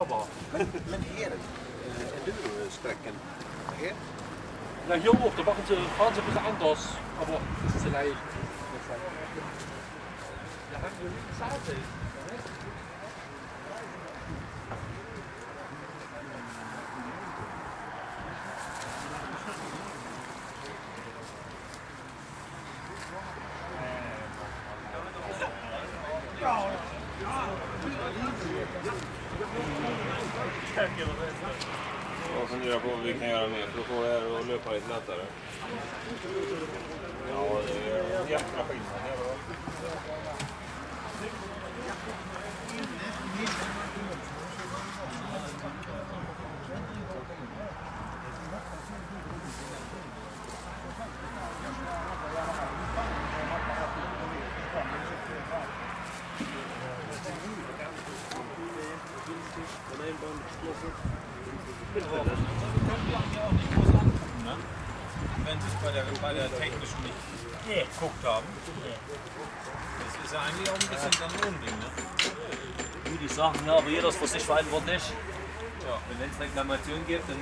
Men heren, uh, Enduro-strecken, her? Na hier hoch, da machen sie, fahren sie ein bisschen anders, aber das ist zu leicht. Ja, haben wir linke Seite. Och fundera på vad vi kan göra mer för att få det här att löpa lite lättare. Ja, det är en jäkla skillnad. Wenn sie es bei der, technischen nicht geguckt haben. Das ist ja eigentlich auch ein bisschen dann ein Unding, ne? Die sagen ja, aber jeder ist für sich verantwortlich. Und wenn es Reklamation gibt, dann